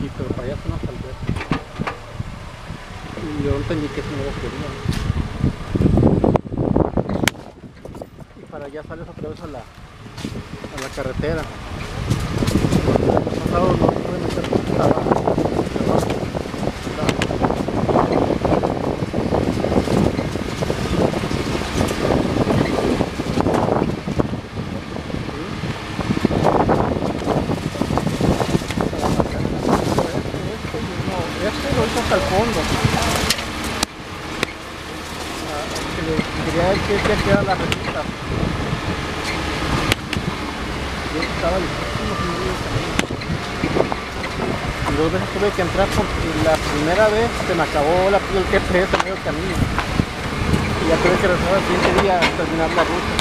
Sí, pero para allá son las albercas. Y yo entendí que eso no lo quería. Y para allá sales otra vez a la, a la carretera. Pasado no se puede meter porque estaba cerrado. Este lo hizo hasta el fondo. Ah, Quería decir que queda la receta. Yo estaba. Y dos veces tuve que entrar porque la primera vez se me acabó la, el GPS en medio camino. Y ya tuve que regresar al siguiente día a terminar la ruta.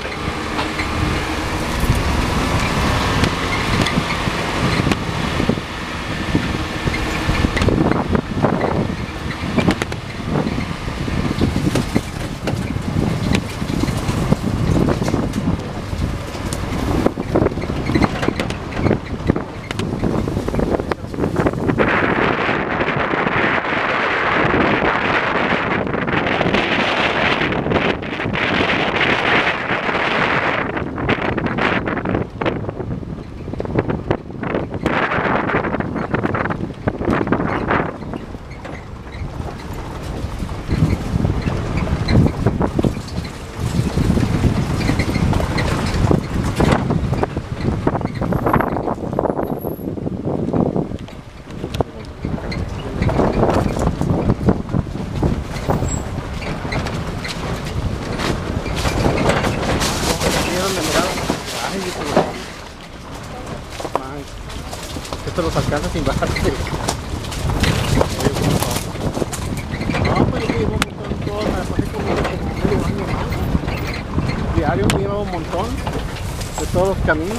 Alcanza sin más. Diario me un montón de todos los caminos.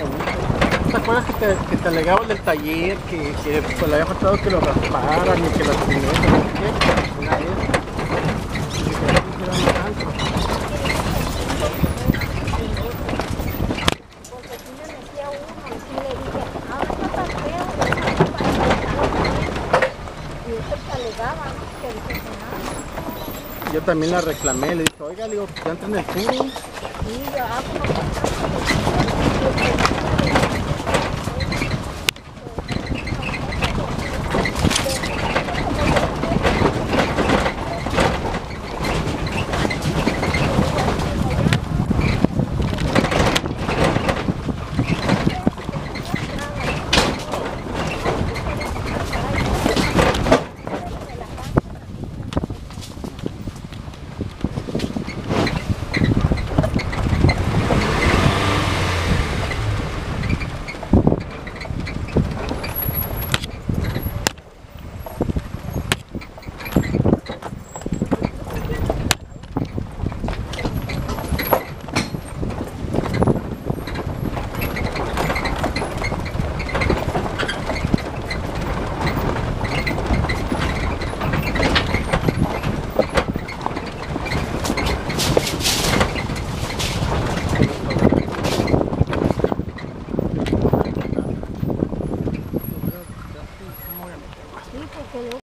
¿Te acuerdas que te, que te alegaban del taller, que, que pues, le había faltado que lo rasparan y que lo no? Una vez. Ah. Yo también la reclamé, le dije, oiga, le digo, ya entra en el furo. Sí, yo, ah, no,